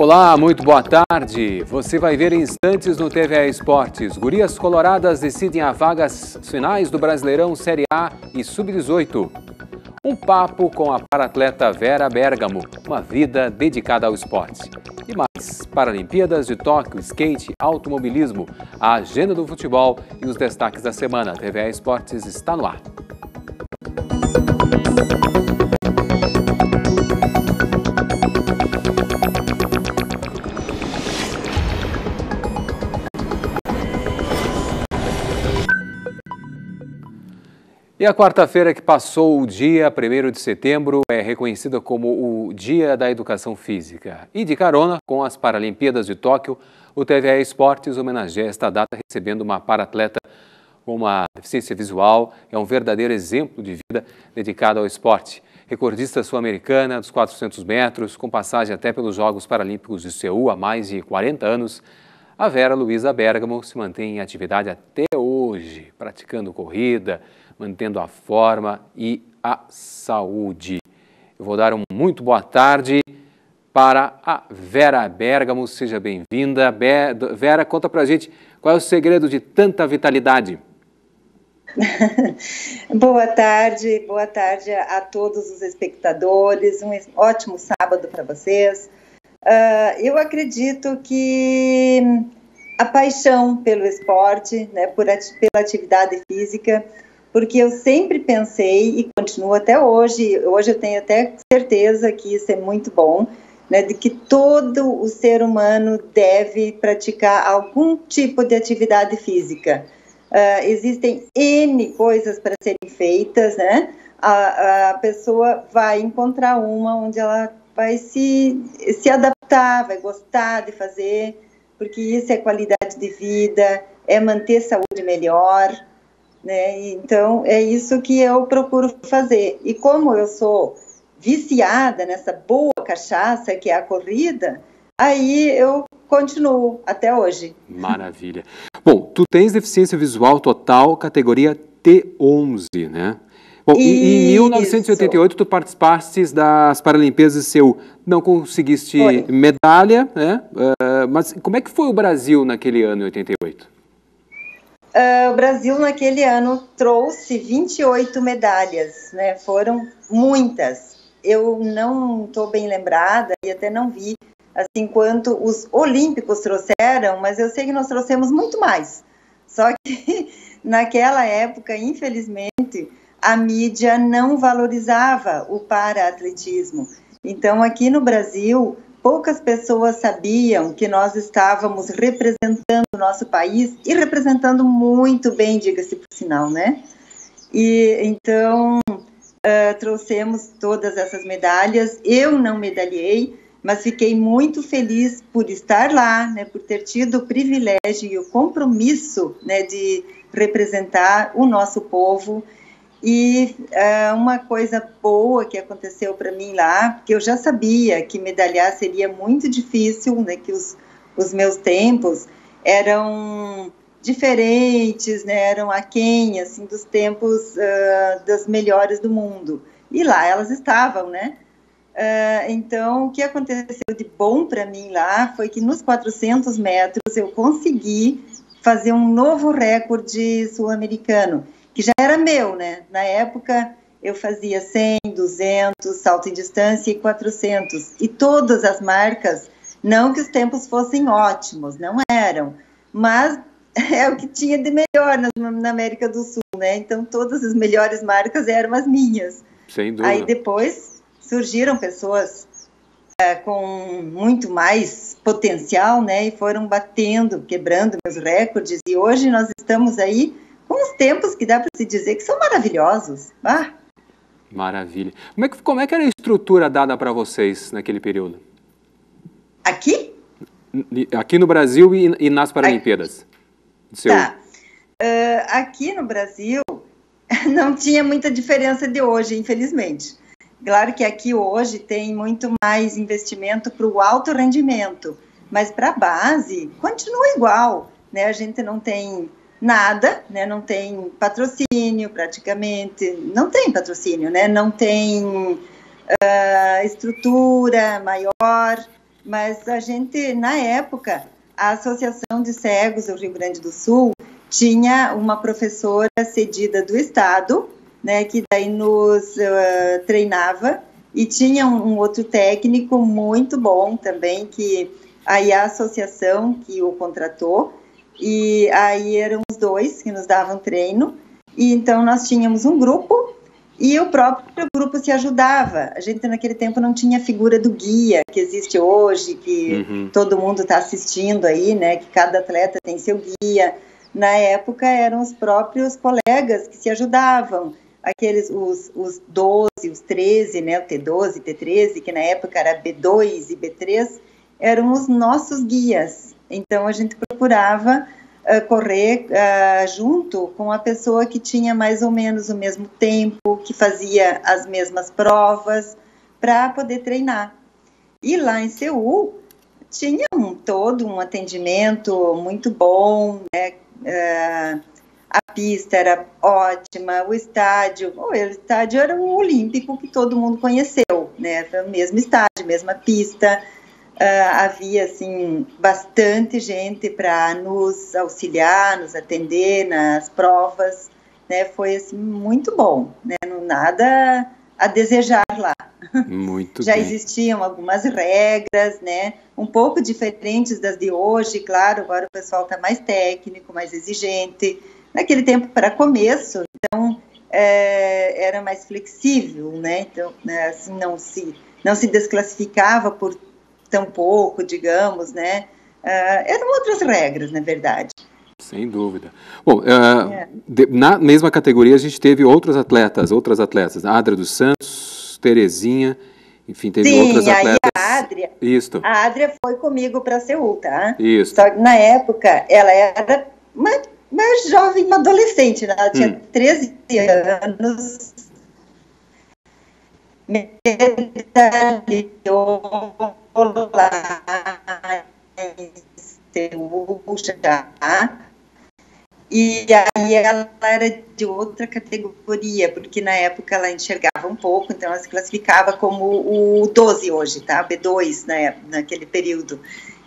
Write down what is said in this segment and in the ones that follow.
Olá, muito boa tarde. Você vai ver instantes no TVA Esportes. Gurias Coloradas decidem a vagas finais do Brasileirão Série A e Sub-18. Um papo com a paratleta Vera Bergamo, uma vida dedicada ao esporte. E mais, Paralimpíadas de Tóquio, skate, automobilismo, a agenda do futebol e os destaques da semana. TVA Esportes está no ar. E a quarta-feira que passou o dia 1 de setembro é reconhecida como o Dia da Educação Física. E de carona com as Paralimpíadas de Tóquio, o TVA Esportes homenageia esta data recebendo uma paratleta com uma deficiência visual. É um verdadeiro exemplo de vida dedicado ao esporte. Recordista sul-americana dos 400 metros, com passagem até pelos Jogos Paralímpicos de Seul há mais de 40 anos, a Vera Luiza Bergamo se mantém em atividade até praticando corrida, mantendo a forma e a saúde. Eu vou dar uma muito boa tarde para a Vera Bergamo. Seja bem-vinda. Vera, conta pra gente qual é o segredo de tanta vitalidade. boa tarde, boa tarde a todos os espectadores. Um ótimo sábado para vocês. Uh, eu acredito que a paixão pelo esporte, né, por, pela atividade física, porque eu sempre pensei e continuo até hoje, hoje eu tenho até certeza que isso é muito bom, né, de que todo o ser humano deve praticar algum tipo de atividade física. Uh, existem N coisas para serem feitas, né? A, a pessoa vai encontrar uma onde ela vai se, se adaptar, vai gostar de fazer, porque isso é qualidade de vida, é manter saúde melhor, né? Então, é isso que eu procuro fazer. E como eu sou viciada nessa boa cachaça que é a corrida, aí eu continuo até hoje. Maravilha. Bom, tu tens deficiência visual total, categoria T11, né? Bom, e, em 1988 tu participaste das Paralimpíadas de Seul. Não conseguiste foi. medalha, né? Uh, mas como é que foi o Brasil naquele ano, em 88? Uh, o Brasil naquele ano trouxe 28 medalhas, né? Foram muitas. Eu não estou bem lembrada e até não vi assim quanto os olímpicos trouxeram, mas eu sei que nós trouxemos muito mais. Só que naquela época, infelizmente, a mídia não valorizava o para-atletismo. Então, aqui no Brasil, poucas pessoas sabiam que nós estávamos representando o nosso país e representando muito bem, diga-se por sinal, né? E então uh, trouxemos todas essas medalhas. Eu não medalhei, mas fiquei muito feliz por estar lá, né? Por ter tido o privilégio e o compromisso, né? De representar o nosso povo e uh, uma coisa boa que aconteceu para mim lá, porque eu já sabia que medalhar seria muito difícil, né, que os, os meus tempos eram diferentes, né, eram aquém, assim, dos tempos uh, das melhores do mundo. E lá elas estavam, né? Uh, então, o que aconteceu de bom para mim lá foi que nos 400 metros eu consegui fazer um novo recorde sul-americano que já era meu, né? Na época eu fazia 100, 200, salto em distância e 400. E todas as marcas, não que os tempos fossem ótimos, não eram, mas é o que tinha de melhor na, na América do Sul, né? Então todas as melhores marcas eram as minhas. Sem dúvida. Aí depois surgiram pessoas é, com muito mais potencial, né? E foram batendo, quebrando meus recordes. E hoje nós estamos aí os tempos que dá para se dizer que são maravilhosos. Ah. Maravilha. Como é, que, como é que era a estrutura dada para vocês naquele período? Aqui? Aqui no Brasil e, e nas Paralimpíadas. Tá. Uh, aqui no Brasil não tinha muita diferença de hoje, infelizmente. Claro que aqui hoje tem muito mais investimento para o alto rendimento, mas para a base continua igual. Né? A gente não tem nada, né? Não tem patrocínio praticamente, não tem patrocínio, né? Não tem uh, estrutura maior. mas a gente, na época, a Associação de Cegos do Rio Grande do Sul tinha uma professora cedida do Estado, né, que daí nos uh, treinava, e tinha um, um, outro técnico muito bom também, que aí a associação que o contratou, e aí eram dois que nos davam treino, e então nós tínhamos um grupo e o próprio grupo se ajudava. A gente naquele tempo não tinha a figura do guia que existe hoje, que uhum. todo mundo está assistindo aí, né? Que cada atleta tem seu guia. Na época eram os próprios colegas que se ajudavam, aqueles os, os 12, os 13, né? O T12, T13, que na época era B2 e B3, eram os nossos guias. Então a gente procurava correr uh, junto com a pessoa que tinha mais ou menos o mesmo tempo, que fazia as mesmas provas, para poder treinar. E lá em Seul tinha um todo um atendimento muito bom, né? Uh, a pista era ótima, o estádio, o estádio era o olímpico que todo mundo conheceu, né? O mesmo estádio, mesma pista, Uh, havia assim bastante gente para nos auxiliar, nos atender nas provas, né? Foi assim muito bom, né? Não nada a desejar lá. Muito Já bem. existiam algumas regras, né? Um pouco diferentes das de hoje, claro. Agora o pessoal está mais técnico, mais exigente. Naquele tempo para começo, então é, era mais flexível, né? Então né, assim, não se não se desclassificava por tão pouco, digamos, né? Uh, eram outras regras, na verdade. Sem dúvida. Bom, uh, é. de, na mesma categoria a gente teve outros atletas, outras atletas, Adria dos Santos, Terezinha, enfim, teve Sim, outras atletas. a Adria, Isso. a Adria foi comigo para Seul, tá? Isso. Só que na época ela era uma, uma jovem, uma adolescente, né? ela tinha hum. 13 anos, medalhou já. E aí ela era de outra categoria, porque na época ela enxergava um pouco, então ela se classificava como o 12 hoje, tá? B2 na, naquele período.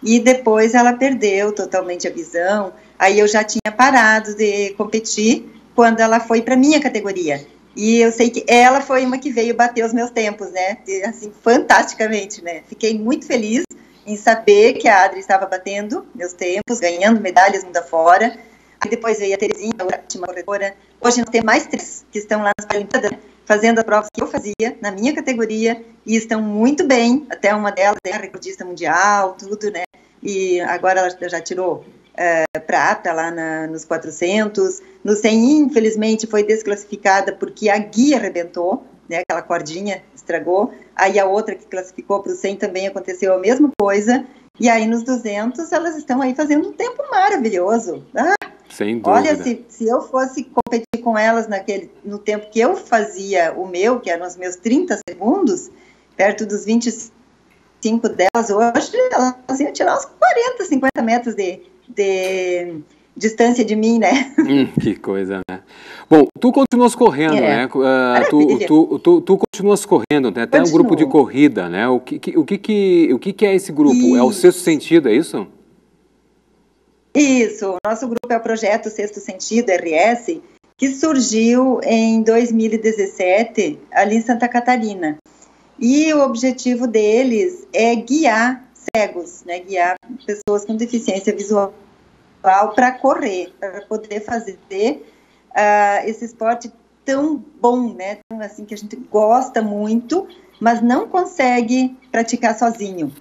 E depois ela perdeu totalmente a visão. Aí eu já tinha parado de competir quando ela foi para minha categoria. E eu sei que ela foi uma que veio bater os meus tempos, né? Assim, fantasticamente, né? Fiquei muito feliz em saber que a Adri estava batendo meus tempos, ganhando medalhas mundo afora. Aí depois veio a Terezinha, a última corredora. Hoje nós temos mais três que estão lá nas Paralimpíadas fazendo as provas que eu fazia na minha categoria e estão muito bem. Até uma delas é recordista mundial, tudo, né? E agora ela já tirou uh, prata lá na, nos 400. No 100, infelizmente, foi desclassificada porque a guia arrebentou, né, aquela cordinha estragou. Aí a outra que classificou para o 100 também aconteceu a mesma coisa. E aí nos 200 elas estão aí fazendo um tempo maravilhoso. Ah, Sem dúvida. Olha, se, se eu fosse competir com elas naquele, no tempo que eu fazia o meu, que eram os meus 30 segundos, perto dos 25 delas hoje, elas iam tirar uns 40, 50 metros de, de distância de mim, né? Hum, que coisa, né? Bom, tu continuas correndo, é. né? Uh, tu, tu, tu, tu, continuas correndo, né? Até Continuo. um grupo de corrida, né? O que, que, o que, que, o que, que é esse grupo? É o Sexto Sentido, é isso? Isso, o nosso grupo é o Projeto Sexto Sentido, RS, que surgiu em 2017, ali em Santa Catarina. E o objetivo deles é guiar cegos, né, guiar pessoas com deficiência visual para correr, para poder fazer uh, esse esporte tão bom, né, tão assim que a gente gosta muito, mas não consegue praticar sozinho.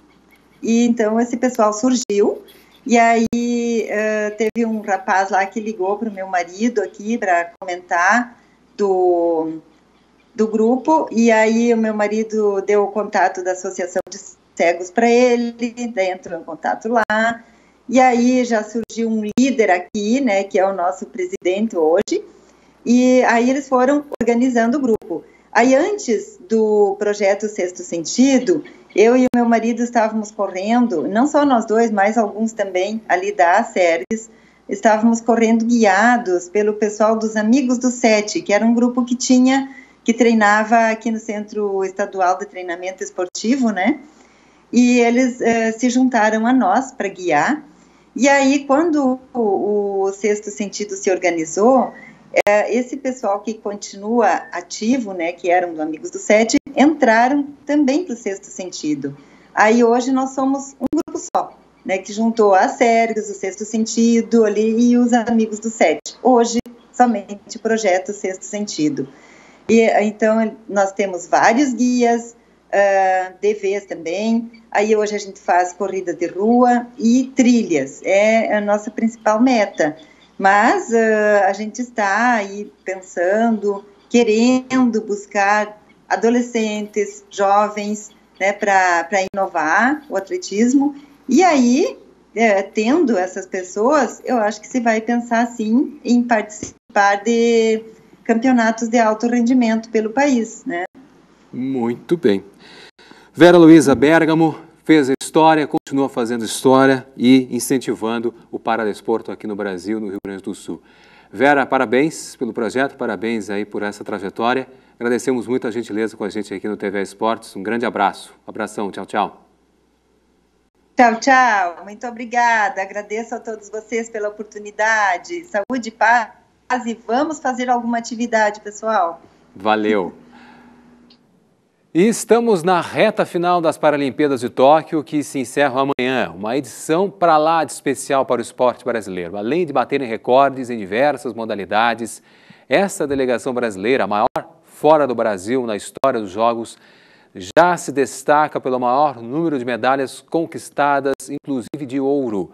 E então esse pessoal surgiu e aí uh, teve um rapaz lá que ligou para o meu marido aqui para comentar do do grupo e aí o meu marido deu o contato da associação de cegos para ele, daí entrou em contato lá, e aí já surgiu um líder aqui, né, que é o nosso presidente hoje, e aí eles foram organizando o grupo. Aí antes do projeto Sexto Sentido, eu e o meu marido estávamos correndo, não só nós dois, mas alguns também ali da séries, estávamos correndo guiados pelo pessoal dos Amigos do Sete, que era um grupo que tinha, que treinava aqui no Centro Estadual de Treinamento Esportivo, né? E eles uh, se juntaram a nós para guiar. E aí, quando o, o Sexto Sentido se organizou, é, esse pessoal que continua ativo, né, que eram amigos do Sete, entraram também para o Sexto Sentido. Aí hoje nós somos um grupo só, né, que juntou a Sérgio, o Sexto Sentido ali e os amigos do Sete. Hoje somente o projeto Sexto Sentido. E então nós temos vários guias, ah, DVs também. Aí hoje a gente faz corrida de rua e trilhas. É a nossa principal meta. Mas uh, a gente está aí pensando, querendo buscar adolescentes, jovens, né, para inovar o atletismo. E aí, é, tendo essas pessoas, eu acho que se vai pensar sim em participar de campeonatos de alto rendimento pelo país, né? Muito bem. Vera Luiza Bergamo fez história, continua fazendo história e incentivando o paradesporto aqui no Brasil, no Rio Grande do Sul. Vera, parabéns pelo projeto, parabéns aí por essa trajetória. Agradecemos muito a gentileza com a gente aqui no TV Esportes. Um grande abraço. Abração, tchau, tchau. Tchau, tchau. Muito obrigada. Agradeço a todos vocês pela oportunidade. Saúde, paz e vamos fazer alguma atividade, pessoal. Valeu. E estamos na reta final das Paralimpíadas de Tóquio, que se encerram amanhã. Uma edição para lá de especial para o esporte brasileiro. Além de baterem recordes em diversas modalidades, essa delegação brasileira, a maior fora do Brasil na história dos Jogos, já se destaca pelo maior número de medalhas conquistadas, inclusive de ouro.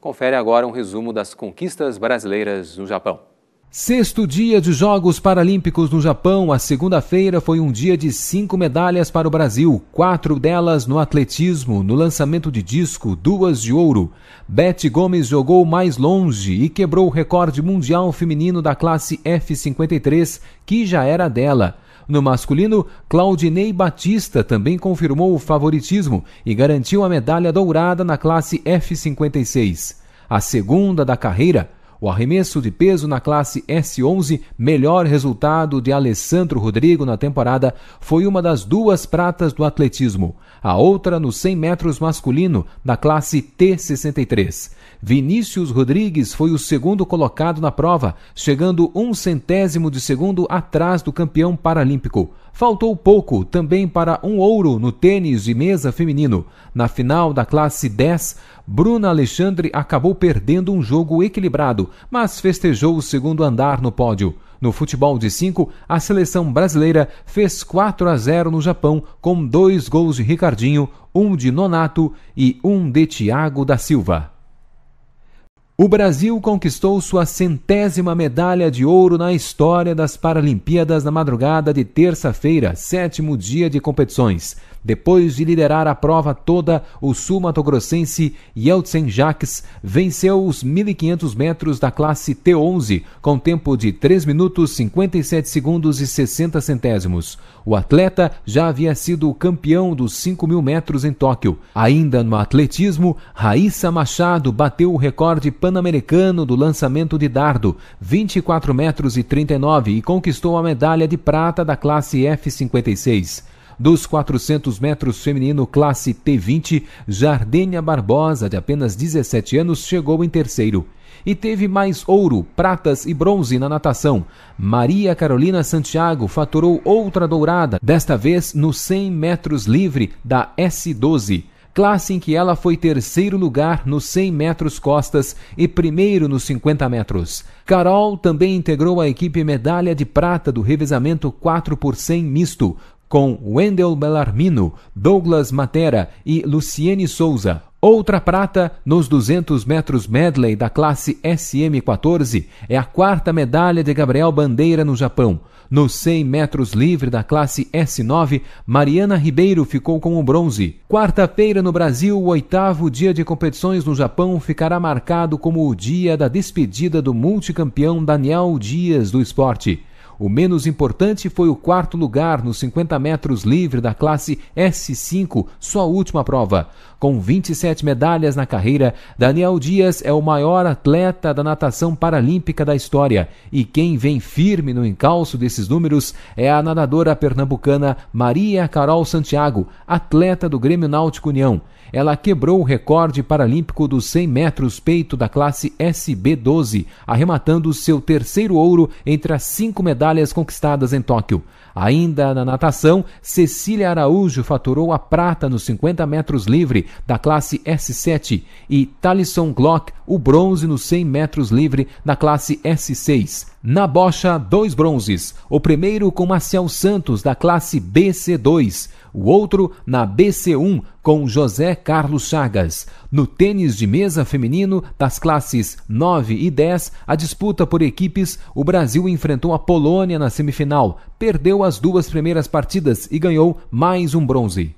Confere agora um resumo das conquistas brasileiras no Japão. Sexto dia de Jogos Paralímpicos no Japão, a segunda-feira foi um dia de cinco medalhas para o Brasil, quatro delas no atletismo, no lançamento de disco, duas de ouro. Beth Gomes jogou mais longe e quebrou o recorde mundial feminino da classe F53, que já era dela. No masculino, Claudinei Batista também confirmou o favoritismo e garantiu a medalha dourada na classe F56. A segunda da carreira, o arremesso de peso na classe S11, melhor resultado de Alessandro Rodrigo na temporada, foi uma das duas pratas do atletismo. A outra no 100 metros masculino, da classe T63. Vinícius Rodrigues foi o segundo colocado na prova, chegando um centésimo de segundo atrás do campeão paralímpico. Faltou pouco também para um ouro no tênis de mesa feminino. Na final da classe 10, Bruna Alexandre acabou perdendo um jogo equilibrado, mas festejou o segundo andar no pódio. No futebol de 5, a seleção brasileira fez 4 a 0 no Japão, com dois gols de Ricardinho, um de Nonato e um de Thiago da Silva. O Brasil conquistou sua centésima medalha de ouro na história das Paralimpíadas na madrugada de terça-feira, sétimo dia de competições. Depois de liderar a prova toda, o sul-matogrossense Yeltsin Jacques venceu os 1.500 metros da classe T11 com tempo de 3 minutos 57 segundos e 60 centésimos. O atleta já havia sido campeão dos 5 mil metros em Tóquio. Ainda no atletismo, Raíssa Machado bateu o recorde pan-americano do lançamento de dardo, 24 metros e 39, e conquistou a medalha de prata da classe F56. Dos 400 metros feminino classe T20, Jardênia Barbosa, de apenas 17 anos, chegou em terceiro. E teve mais ouro, pratas e bronze na natação. Maria Carolina Santiago faturou outra dourada, desta vez no 100 metros livre da S12 classe em que ela foi terceiro lugar nos 100 metros costas e primeiro nos 50 metros. Carol também integrou a equipe medalha de prata do revezamento 4 por 100 misto, com Wendel Bellarmino, Douglas Matera e Luciene Souza. Outra prata nos 200 metros medley da classe SM14 é a quarta medalha de Gabriel Bandeira no Japão. Nos 100 metros livre da classe S9, Mariana Ribeiro ficou com o bronze. Quarta-feira no Brasil, o oitavo dia de competições no Japão ficará marcado como o dia da despedida do multicampeão Daniel Dias do esporte. O menos importante foi o quarto lugar nos 50 metros livre da classe S5, sua última prova. Com 27 medalhas na carreira, Daniel Dias é o maior atleta da natação paralímpica da história. E quem vem firme no encalço desses números é a nadadora pernambucana Maria Carol Santiago, atleta do Grêmio Náutico União. Ela quebrou o recorde paralímpico dos 100 metros peito da classe SB12, arrematando seu terceiro ouro entre as cinco medalhas conquistadas em Tóquio. Ainda na natação, Cecília Araújo faturou a prata nos 50 metros livre da classe S7 e Talisson Glock o bronze nos 100 metros livre da classe S6. Na bocha, dois bronzes. O primeiro com Marcial Santos, da classe BC2. O outro na BC1, com José Carlos Chagas. No tênis de mesa feminino, das classes 9 e 10, a disputa por equipes, o Brasil enfrentou a Polônia na semifinal, perdeu as duas primeiras partidas e ganhou mais um bronze.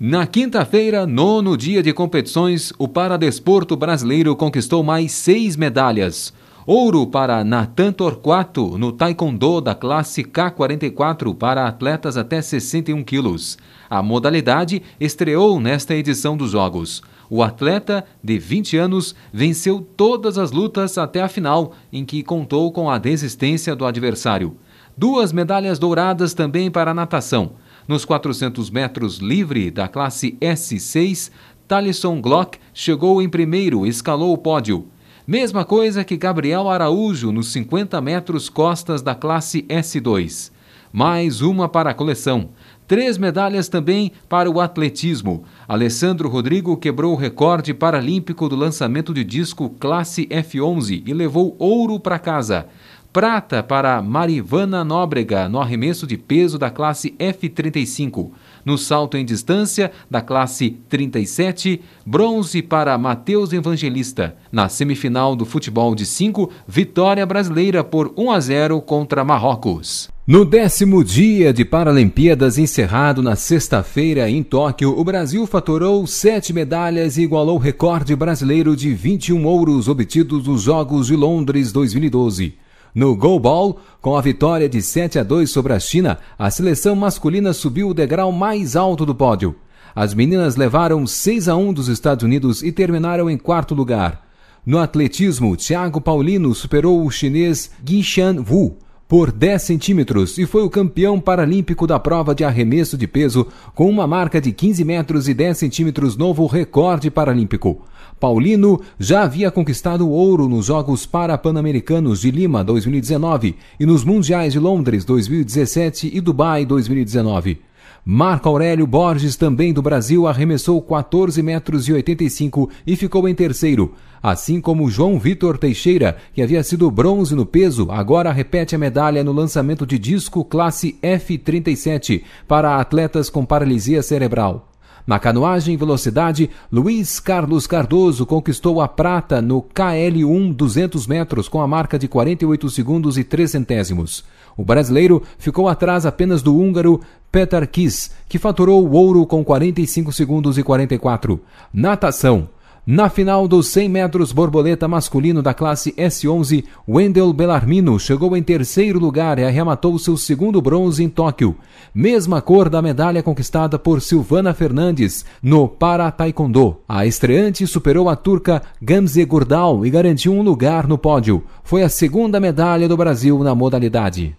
Na quinta-feira, nono dia de competições, o paradesporto brasileiro conquistou mais seis medalhas. Ouro para Natan Torquato no Taekwondo da classe K44 para atletas até 61 quilos. A modalidade estreou nesta edição dos Jogos. O atleta, de 20 anos, venceu todas as lutas até a final, em que contou com a desistência do adversário. Duas medalhas douradas também para a natação. Nos 400 metros livre da classe S6, Talisson Glock chegou em primeiro e escalou o pódio. Mesma coisa que Gabriel Araújo nos 50 metros costas da classe S2. Mais uma para a coleção. Três medalhas também para o atletismo. Alessandro Rodrigo quebrou o recorde paralímpico do lançamento de disco classe F11 e levou ouro para casa. Prata para Marivana Nóbrega no arremesso de peso da classe F35 no salto em distância da classe 37, bronze para Matheus Evangelista. Na semifinal do futebol de 5, vitória brasileira por 1 a 0 contra Marrocos. No décimo dia de Paralimpíadas, encerrado na sexta-feira em Tóquio, o Brasil faturou sete medalhas e igualou o recorde brasileiro de 21 ouros obtidos nos Jogos de Londres 2012. No goalball, com a vitória de 7 a 2 sobre a China, a seleção masculina subiu o degrau mais alto do pódio. As meninas levaram 6 a 1 dos Estados Unidos e terminaram em quarto lugar. No atletismo, Thiago Paulino superou o chinês Guishan Wu por 10 centímetros e foi o campeão paralímpico da prova de arremesso de peso com uma marca de 15 metros e 10 centímetros, novo recorde paralímpico. Paulino já havia conquistado ouro nos Jogos Parapan-Americanos de Lima 2019 e nos Mundiais de Londres 2017 e Dubai 2019. Marco Aurélio Borges, também do Brasil, arremessou 14 metros e 85 e ficou em terceiro. Assim como João Vitor Teixeira, que havia sido bronze no peso, agora repete a medalha no lançamento de disco classe F37 para atletas com paralisia cerebral. Na canoagem velocidade, Luiz Carlos Cardoso conquistou a prata no KL1 200 metros com a marca de 48 segundos e 3 centésimos. O brasileiro ficou atrás apenas do húngaro Petar Kiss, que faturou o ouro com 45 segundos e 44. Natação. Na final dos 100 metros borboleta masculino da classe S11, Wendel Bellarmino chegou em terceiro lugar e arrematou seu segundo bronze em Tóquio. Mesma cor da medalha conquistada por Silvana Fernandes no Para Taekwondo. A estreante superou a turca Gamze Gurdal e garantiu um lugar no pódio. Foi a segunda medalha do Brasil na modalidade.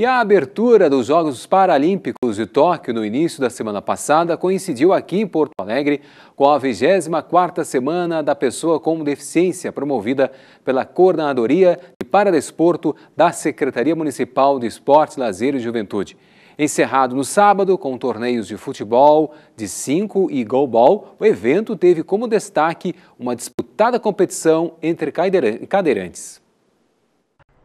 E a abertura dos Jogos Paralímpicos de Tóquio no início da semana passada coincidiu aqui em Porto Alegre com a 24ª Semana da Pessoa com Deficiência, promovida pela Coordenadoria de Paradesporto da Secretaria Municipal de Esportes, Lazer e Juventude. Encerrado no sábado com torneios de futebol, de 5 e goalball, o evento teve como destaque uma disputada competição entre cadeirantes.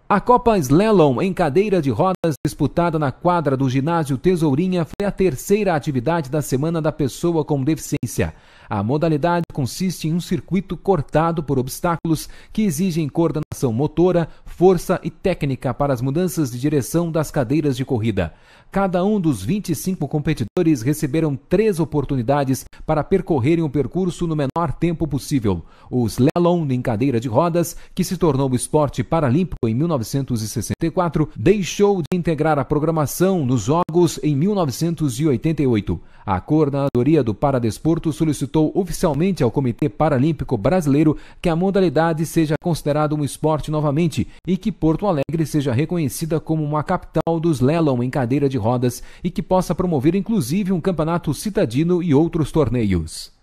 A Copa Slalom em cadeira de rodas disputada na quadra do ginásio Tesourinha foi a terceira atividade da Semana da Pessoa com Deficiência. A modalidade consiste em um circuito cortado por obstáculos que exigem coordenação motora, força e técnica para as mudanças de direção das cadeiras de corrida. Cada um dos 25 competidores receberam três oportunidades para percorrerem o percurso no menor tempo possível. O slalom em cadeira de rodas, que se tornou o esporte paralímpico em 19 1964, deixou de integrar a programação nos Jogos em 1988. A coordenadoria do Paradesporto solicitou oficialmente ao Comitê Paralímpico Brasileiro que a modalidade seja considerada um esporte novamente e que Porto Alegre seja reconhecida como uma capital do slalom em cadeira de rodas e que possa promover inclusive um campeonato citadino e outros torneios.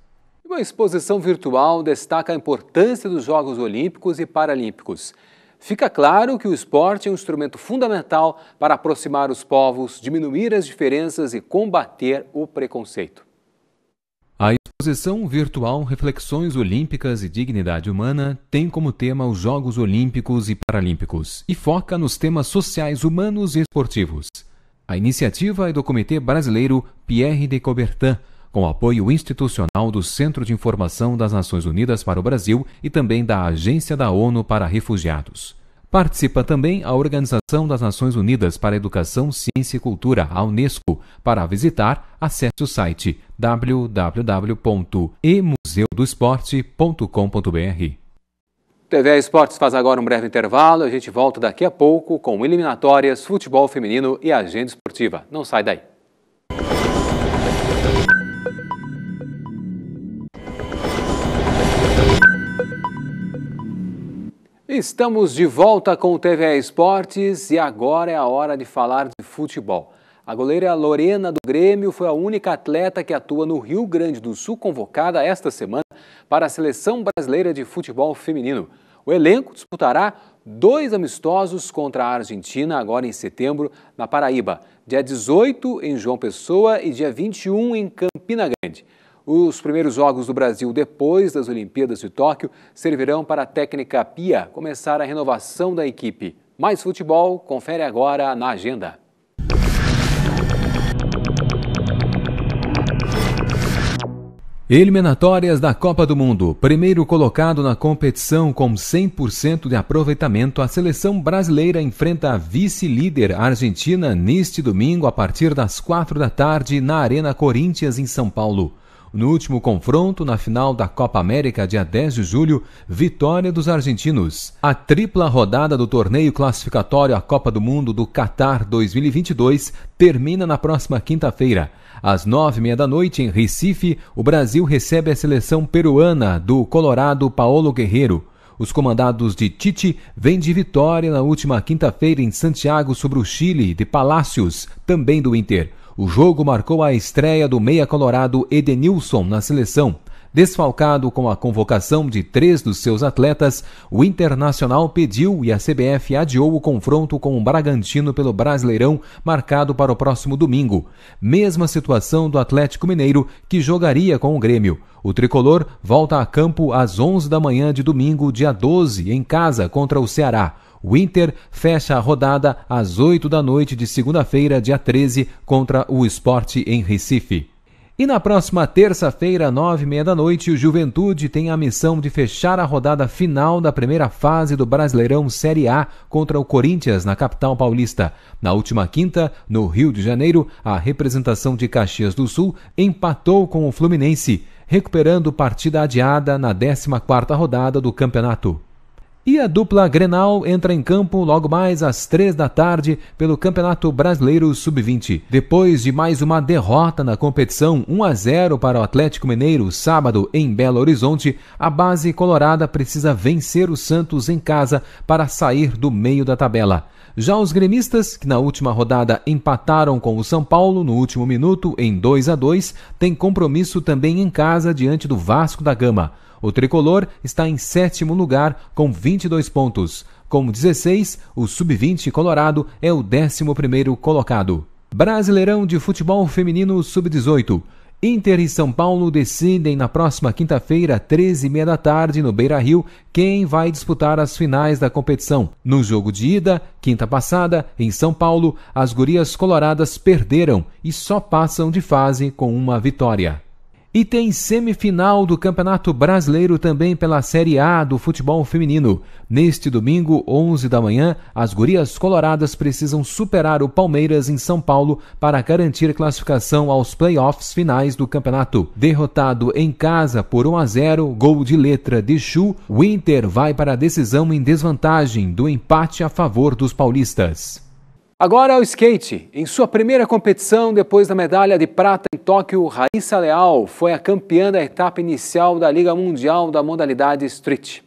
Uma exposição virtual destaca a importância dos Jogos Olímpicos e Paralímpicos. Fica claro que o esporte é um instrumento fundamental para aproximar os povos, diminuir as diferenças e combater o preconceito. Exposição virtual Reflexões Olímpicas e Dignidade Humana tem como tema os Jogos Olímpicos e Paralímpicos e foca nos temas sociais, humanos e esportivos. A iniciativa é do Comitê Brasileiro Pierre de Coubertin, com apoio institucional do Centro de Informação das Nações Unidas para o Brasil e também da Agência da ONU para Refugiados. Participa também a Organização das Nações Unidas para Educação, Ciência e Cultura, a Unesco. Para visitar, acesse o site www.emuseudoesporte.com.br. TV Esportes faz agora um breve intervalo. A gente volta daqui a pouco com eliminatórias, futebol feminino e agenda esportiva. Não sai daí. Estamos de volta com o TV Esportes e agora é a hora de falar de futebol. A goleira Lorena do Grêmio foi a única atleta que atua no Rio Grande do Sul convocada esta semana para a Seleção Brasileira de Futebol Feminino. O elenco disputará dois amistosos contra a Argentina agora em setembro na Paraíba, dia 18 em João Pessoa e dia 21 em Campina Grande. Os primeiros Jogos do Brasil depois das Olimpíadas de Tóquio servirão para a técnica Pia começar a renovação da equipe. Mais futebol, confere agora na agenda. Eliminatórias da Copa do Mundo. Primeiro colocado na competição com 100% de aproveitamento, a seleção brasileira enfrenta a vice-líder argentina neste domingo a partir das quatro da tarde na Arena Corinthians, em São Paulo. No último confronto, na final da Copa América, dia 10 de julho, vitória dos argentinos. A tripla rodada do torneio classificatório à Copa do Mundo do Qatar 2022 termina na próxima quinta-feira. Às nove e meia da noite, em Recife, o Brasil recebe a seleção peruana do Colorado Paulo Guerreiro. Os comandados de Tite vêm de vitória na última quinta-feira em Santiago sobre o Chile, de Palácios, também do Inter. O jogo marcou a estreia do meia colorado Edenilson na seleção. Desfalcado com a convocação de três dos seus atletas, o Internacional pediu e a CBF adiou o confronto com o Bragantino pelo Brasileirão, marcado para o próximo domingo. Mesma situação do Atlético Mineiro, que jogaria com o Grêmio. O tricolor volta a campo às 11 da manhã de domingo, dia 12, em casa contra o Ceará. O Inter fecha a rodada às 8 da noite de segunda-feira, dia 13, contra o Esporte em Recife. E na próxima terça-feira, nove e meia da noite, o Juventude tem a missão de fechar a rodada final da primeira fase do Brasileirão Série A contra o Corinthians, na capital paulista. Na última quinta, no Rio de Janeiro, a representação de Caxias do Sul empatou com o Fluminense, recuperando partida adiada na 14ª rodada do campeonato. E a dupla Grenal entra em campo logo mais às três da tarde pelo Campeonato Brasileiro Sub-20. Depois de mais uma derrota na competição 1 a 0 para o Atlético Mineiro sábado em Belo Horizonte, a base colorada precisa vencer o Santos em casa para sair do meio da tabela. Já os gremistas, que na última rodada empataram com o São Paulo no último minuto em 2 a 2, têm compromisso também em casa diante do Vasco da Gama. O tricolor está em sétimo lugar com 22 pontos. Com 16, o sub-20 colorado é o 11 colocado. Brasileirão de Futebol Feminino Sub-18. Inter e São Paulo decidem na próxima quinta-feira, 13h30 da tarde, no Beira Rio, quem vai disputar as finais da competição. No jogo de ida, quinta passada, em São Paulo, as gurias coloradas perderam e só passam de fase com uma vitória. E tem semifinal do Campeonato Brasileiro também pela Série A do futebol feminino. Neste domingo, 11 da manhã, as gurias coloradas precisam superar o Palmeiras em São Paulo para garantir classificação aos playoffs finais do campeonato. Derrotado em casa por 1 a 0, gol de letra de Chu, o Inter vai para a decisão em desvantagem do empate a favor dos paulistas. Agora ao skate. Em sua primeira competição, depois da medalha de prata em Tóquio, Raíssa Leal foi a campeã da etapa inicial da Liga Mundial da modalidade Street.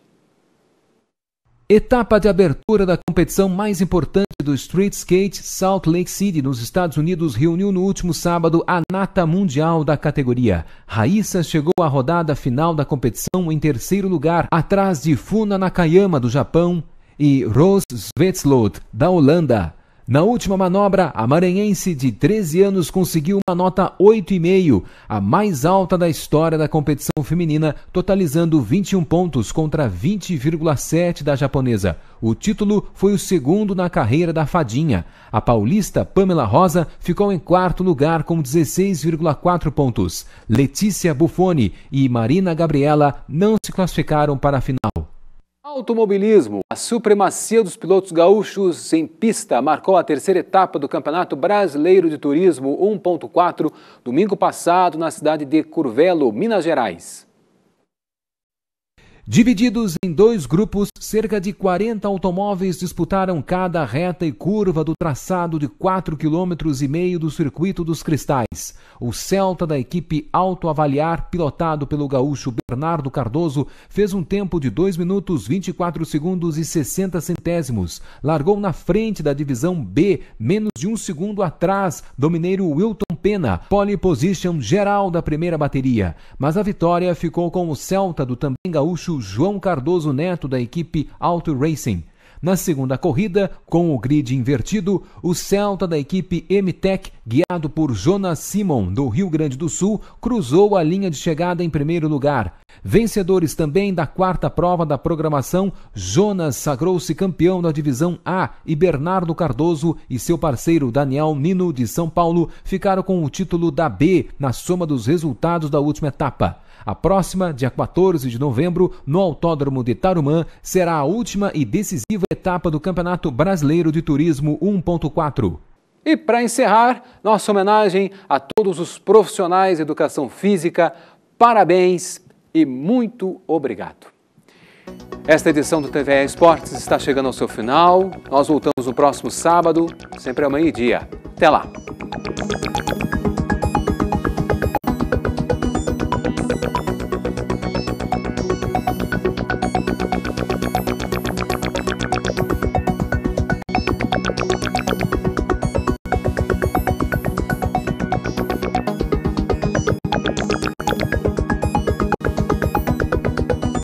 Etapa de abertura da competição mais importante do Street Skate, Salt Lake City, nos Estados Unidos, reuniu no último sábado a nata mundial da categoria. Raíssa chegou à rodada final da competição em terceiro lugar, atrás de Funa Nakayama, do Japão, e Rose Svetslot, da Holanda. Na última manobra, a maranhense de 13 anos conseguiu uma nota 8,5, a mais alta da história da competição feminina, totalizando 21 pontos contra 20,7 da japonesa. O título foi o segundo na carreira da fadinha. A paulista Pamela Rosa ficou em quarto lugar com 16,4 pontos. Letícia Buffoni e Marina Gabriela não se classificaram para a final. Automobilismo. A supremacia dos pilotos gaúchos em pista marcou a terceira etapa do Campeonato Brasileiro de Turismo 1.4 domingo passado na cidade de Curvelo, Minas Gerais. Divididos em dois grupos, cerca de 40 automóveis disputaram cada reta e curva do traçado de 4,5 km do circuito dos Cristais. O Celta da equipe Autoavaliar, pilotado pelo gaúcho Bernardo Cardoso, fez um tempo de 2 minutos 24 segundos e 60 centésimos. Largou na frente da divisão B, menos de um segundo atrás do mineiro Wilton Pena, pole position geral da primeira bateria. Mas a vitória ficou com o Celta do também gaúcho João Cardoso Neto, da equipe Auto Racing. Na segunda corrida, com o grid invertido, o Celta da equipe MTech, guiado por Jonas Simon, do Rio Grande do Sul, cruzou a linha de chegada em primeiro lugar. Vencedores também da quarta prova da programação, Jonas sagrou-se campeão da divisão A e Bernardo Cardoso e seu parceiro Daniel Nino, de São Paulo, ficaram com o título da B na soma dos resultados da última etapa. A próxima, dia 14 de novembro, no Autódromo de Tarumã, será a última e decisiva etapa do Campeonato Brasileiro de Turismo 1.4. E para encerrar, nossa homenagem a todos os profissionais de educação física, parabéns e muito obrigado. Esta edição do TVE Esportes está chegando ao seu final. Nós voltamos no próximo sábado, sempre ao meio-dia. Até lá!